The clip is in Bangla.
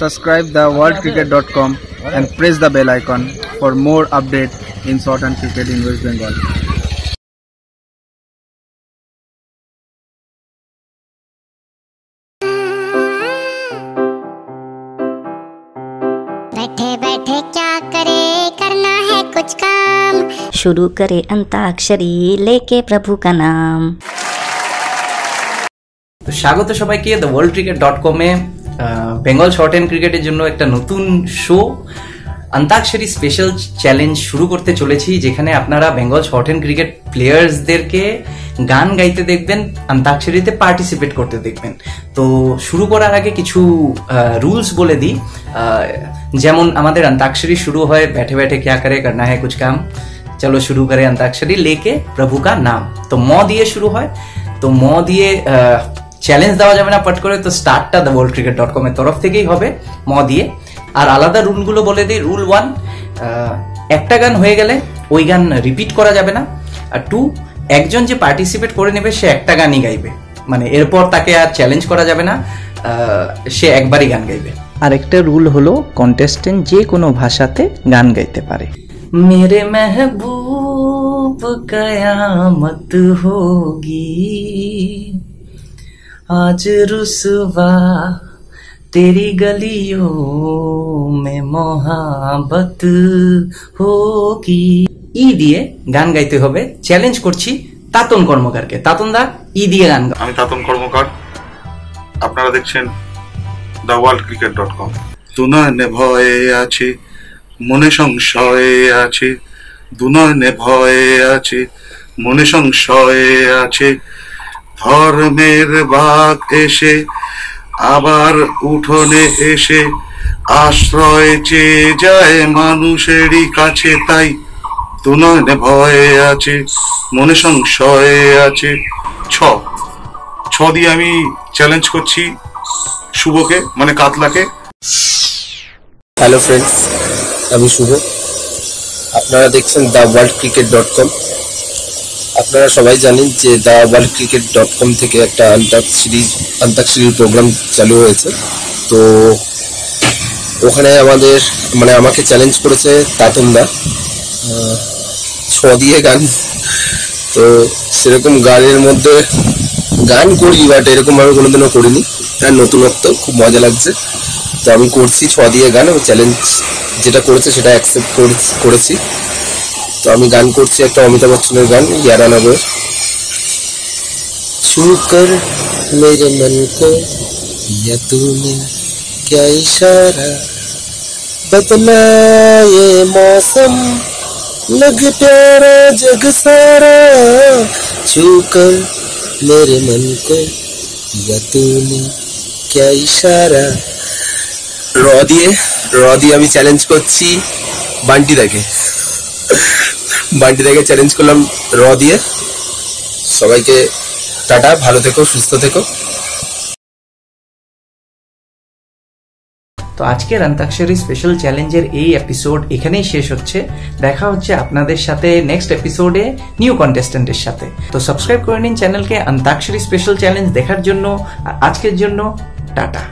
subscribe the worldcricket.com and press the bell icon for more update in short and cricket in West Bengal. बैठे बैठे क्या करे करना है कुछ काम शुरू करे अंताक्षरी लेके प्रभु का नाम তো স্বাগত সবাইকে দ্য ওয়ার্ল্ড ক্রিকেট ডট কমে বেঙ্গল শর্ট হ্যান্ড ক্রিকেটের জন্য একটা নতুন শো অন্তাক্ষরী স্পেশাল চ্যালেঞ্জ শুরু করতে চলেছি যেখানে আপনারা বেঙ্গল শর্ট হ্যান্ড ক্রিকেট প্লেয়ার্সদেরকে গান গাইতে দেখবেন অন্তাক্ষরীতে পার্টিসিপেট করতে দেখবেন তো শুরু করার আগে কিছু রুলস বলে দিই আহ, যেমন আমাদের অন্তাক্ষরী শুরু হয় बैठे बैठे क्या करे करना है कुछ काम চলো শুরু করে অন্তাক্ষরী লেকে প্রভু কা নাম তো ম দিয়ে শুরু হয় তো ম দিয়ে চ্যালেঞ্জ দেওয়া যাবে না পাট করে তো স্টার্টটা দ্য ওয়ার্ল্ড ক্রিকেট ডট কমের তরফ থেকেই হবে ম দিয়ে। আর আলাদা রুলগুলো বলে দিই রুল ওয়ান একটা গান হয়ে গেলে ওই গান রিপিট করা যাবে না। আর টু একজন যে পার্টিসিপেট করে নেবে সে একটা গানই গাইবে। মানে এরপর তাকে আর চ্যালেঞ্জ করা যাবে না সে একবারই গান গাইবে। আরেকটা রুল হলো কন্টেস্টেন্ট যে কোনো ভাষাতে গান গাইতে পারে। মেরে মেহবুব কয়ামত হোগি। आज रुसवा तेरी गलियों में मोहब्बत होगी ই দিয়ে গান গাইতে হবে চ্যালেঞ্জ করছি তাতন কর্মকারকে তাতন দা ই দিয়ে গান গাও আমি তাতন কর্মকার আপনারা দেখছেন the world cricket dot com দুনয়নে ভয়ে আছে মনে সংশয়ে আছে দুনয়নে ভয়ে আছে মনে সংশয়ে আছে ধর্মের বাঘ এসে আবার উঠোনে এসে আশ্রয় চেয়ে যায় মানুষেরই কাছে, তাই দুনয়নে ভয়ে আছে, মনে সংশয়ে আছে। ছ ছ দিয়ে আমি চ্যালেঞ্জ করছি শুভকে মানে কাতলাকে। হ্যালো ফ্রেন্ডস আমি শুভ। আপনারা দেখছেন the world cricket dot com আপনারা সবাই জানেন যে the world cricket dot com থেকে একটা আন্তাক্ষরী আন্তাক্ষরীর প্রোগ্রাম চালু হয়েছে। তো ওখানে আমাদের মানে আমাকে চ্যালেঞ্জ করেছে তাতনদা ছ দিয়ে গান। তো সেরকম গানের মধ্যে গান করি বাট এরকম ভাবে কোনোদিনও করিনি। আর নতুনত্ব, খুব মজা লাগছে। তো আমি করছি ছ দিয়ে গান ও চ্যালেঞ্জ যেটা করেছে সেটা অ্যাকসেপ্ট করেছি। তো আমি গান করছি একটা অমিতাভ বচ্চনের গান ইয়ারা নগর छू कर मेरे मन को या तूने क्या इशारा बदला ये मौसम लग प्यारा जग सारा छू कर मेरे मन को या तूने क्या इशारा র দিয়ে র দিয়ে আমি চ্যালেঞ্জ করছি বান্টি দাকে বান্টি দাকে চ্যালেঞ্জ করলাম র দিয়ে। সবাইকে টাটা, ভালো থেকো, সুস্থ থেকো। তো আজকের অন্তাক্ষরী স্পেশাল চ্যালেঞ্জের এই এপিসোড এখানেই শেষ হচ্ছে। দেখা হচ্ছে আপনাদের সাথে নেক্সট এপিসোডে নিউ কন্টেস্টেন্টের সাথে। তো সাবস্ক্রাইব করে নিন চ্যানেলকে অন্তাক্ষরী স্পেশাল চ্যালেঞ্জ দেখার জন্য, আর আজকের জন্য, টাটা।